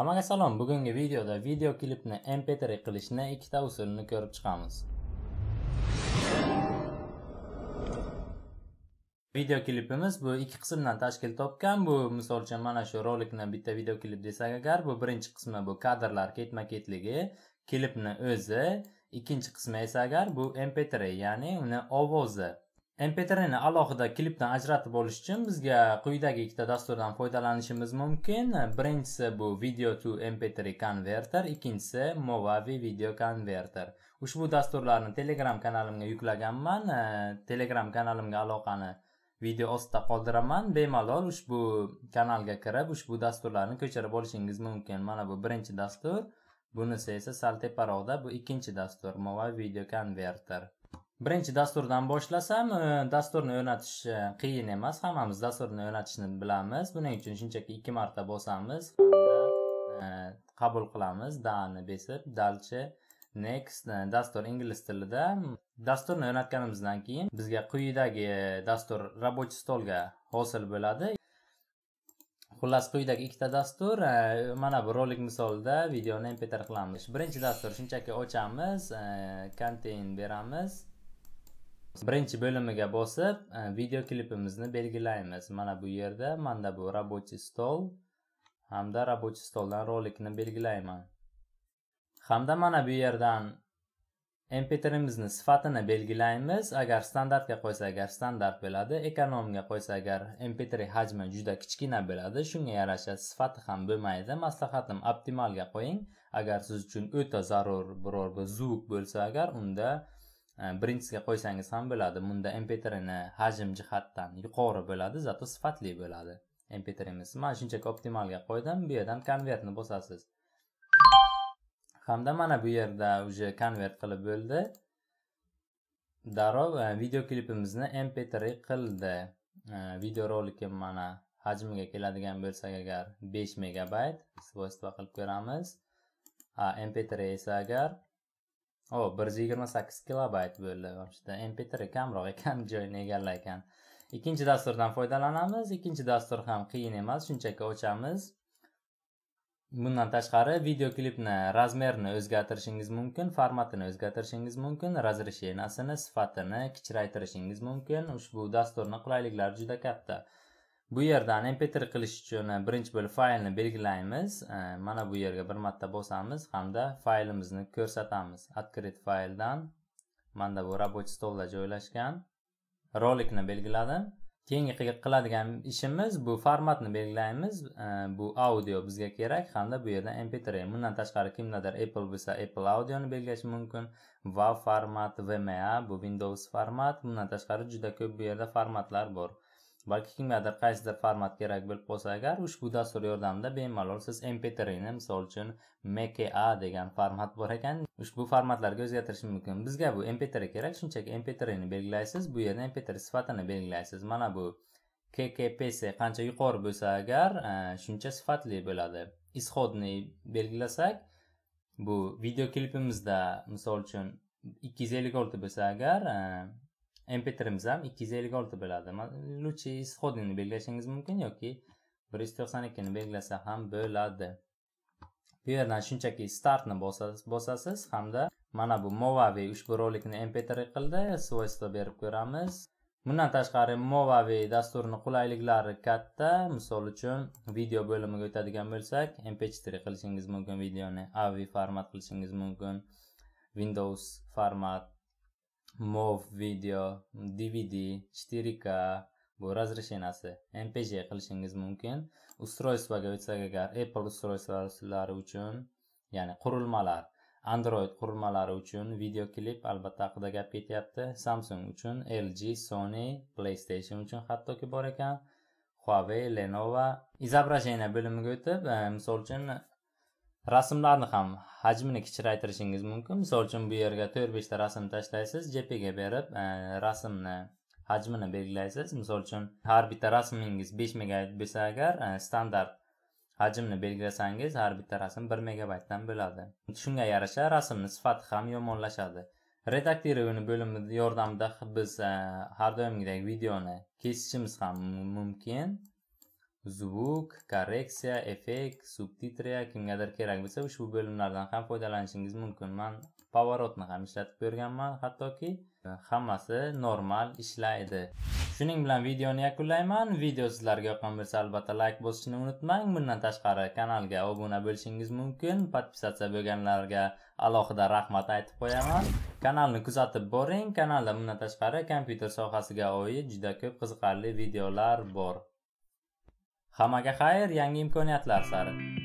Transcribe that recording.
Hammaga salom. Bugungi videoda video klipni MP3 qilishni ikkita usulini ko'rib chiqamiz. Video klipimiz bu ikki qismdan tashkil topgan. Bu misol uchun mana shu rolikni bitta video klip desak agar, bu birinchi qismi bu kadrlar ketma-ketligi, klipni o'zi, ikkinchi qismi esa agar bu MP3, ya'ni uni ovozi. Mp3ni alohida klipdan ajratib olish uchun bizga quyidagi ikkita dasturdan foydalanishimiz mumkin. Birinchisi bu video to mp3 converter ikkinchisi movavi video converter. Ushbu dasturlarni telegram kanalimga yuklaganman e, telegram kanalimga aloqani video ostida qoldiraman. Bemalol ushbu kanalga kirib ushbu dasturlarni ko'chirib olishingiz mumkin. Mana bu birinchi dastur bunisi esa sal teparoqda bu ikkinchi dastur movavi video converter. Birinchi dasturdan boshlasam e, dasturni o'rnatish qiyin emas. Hammamiz dasturni o'rnatishni bilamiz. Buning uchun shunchaki ikki marta bosamiz. Hamda e, qabul qilamiz. Dani besib dalchi next e, dastur ingliz tilida. Dasturni o'rnatganimizdan keyin bizga quyidagi dastur рабочий stolga hosil bo'ladi. Xullas quyidagi ikkita dastur mana bu rolik misolida videoni mp3 qilamiz. Birinchi dastur shunchaki ochamiz contain beramiz. Birinchi bo'limiga bosib e, video klipimizni belgilaymiz. Mana bu yerda manda bu рабочий stol hamda рабочий stoldan rolikni belgilayman. Hamda mana bu yerdan mp3imizni sifatini belgilaymiz. Agar standartga qo'ysa agar standart bo'ladi. Ekonomga qo'ysa agar mp3 hajmi juda kichkina bo'ladi shunga yarasha sifati ham bo'lmaydi. Maslahatim optimalga qo'ying. Agar siz uchun o'ta zarur biror bir zvuk bo'lsa agar unda Э, birinchisiga qo'ysangiz ham bo'ladi. Bunda mp3 ni hajm jihatdan yuqori bo'ladi zato sifatli bo'ladi. Mp3miz man shunchaki optimalga qo'ydim. Bu yerdan konvertni bosasiz. Hamda mana bu yerda уже konvert qilib bo'ldi. Darrov e, video klipimizni mp3 qildi. E, mana hajmiga keladigan bo'lsak agar 5 megabayt svойства qilib ko'ramiz. Mp3 esa agar o bir yuz yigirma sakkiz kilobayt bo'ldi. Вообще mp3 kamroq ekan joyini egallar ekan ikkinchi dasturdan foydalanamiz. Ikkinchi dastur ham qiyin emas. Shunchaki ochamiz. Bundan tashqari video klipni razmerini o'zgartirishingiz mumkin formatini o'zgartirishingiz mumkin разрешениясini sifatini kichraytirishingiz mumkin. Ushbu dasturni qulayliklari juda katta. Bu yerdan mp3 qilish uchun birinchi bo'lib faylni belgilaymiz. Mana bu yerga bir marta bosamiz hamda faylimizni ko'rsatamiz. Открыт fayldan manda bu рабочий stolda joylashgan. Rolikni belgiladim. Keyingi qiladigan ishimiz bu formatni belgilaymiz. Bu audio bizga kerak hamda bu yerda mp3 bundan tashqari kimdadir apple bo'lsa apple audioni belgilash mumkin. Wav format vma bu windows format. Bundan tashqari juda ko'p bu yerda formatlar bor. Balki kimgadir qaysidir format kerak bo'lib qolsa agar ushbu dastur yordamida bemalol siz mp3 ni misol uchun mka degan format bor ekan ushbu formatlarga o'zgartirish mumkin. Bizga bu mp3 kerak shunchaki mp3 ni belgilaysiz bu yerda mp3 sifatini belgilaysiz. Mana bu kkpc qancha yuqori bo'lsa agar e, shuncha sifatli bo'ladi. Ishodni belgilasak bu video klipimizda misol uchun ikki yuz ellik olti bo'lsa agar e, mp3miz ham ikki yuz ellik olti bo'ladi luchi исходныйni belgilashingiz mumkin yoki bir yuz to'qson ikkini belgilasa ham bo'ladi. Bu yerdan shunchaki startni bosasiz hamda mana bu movavi ushbu rolikni mp3 qildi. Свойство berib ko'ramiz. Bundan tashqari movavi dasturini qulayliklari katta. Misol uchun video bo'limiga o'tadigan bo'lsak mp4 qilishingiz mumkin videoni avi format qilishingiz mumkin windows format mov video dvd 4k bu razresheniyasi mpg qilishingiz mumkin Ustroystvaga o'tsak agar apple устройстволari uchun ya'ni qurilmalar android qurilmalari uchun video klip albatta haqida gap ketyapti samsung uchun lg sony playstation uchun hattoki bor ekan huawei lenovo изображение bo'limiga o'tib misol uchun rasmlarni ham hajmini kichraytirishingiz mumkin. Misol uchun bu yerga to'rt beshta rasm tashlaysiz jpga berib e, rasmni hajmini belgilaysiz. Misol uchun har bitta rasmingiz besh megabayt bo'lsa agar e, standart hajmni belgilasangiz har bitta rasm bir megabaytdan bo'ladi. Shunga yarasha rasmni sifati ham yomonlashadi. Redaktirование bo'limi yordamida biz e, har doimgidek videoni kesishimiz ham mumkin. Zvuk korreksiya effekt subtitra kimgadir kerak bo'lsa ushbu bo'limlardan ham foydalanishingiz mumkin. Man pavorotni ham ishlatib ko'rganman hattoki э, hammasi normal ishlaydi. Shuning bilan videoni yakunlayman. Video sizlarga yoqqan bo'lsa albatta layk bosishni unutmang. Bundan tashqari kanalga obuna bo'lishingiz mumkin. Podpisatsiya bo'lganlarga alohida rahmat aytib qo'yaman. Kanalni kuzatib boring. Kanalda bundan tashqari kompyuter sohasiga oid juda ko'p qiziqarli videolar bor. Hammaga xayr yangi imkoniyatlar sari.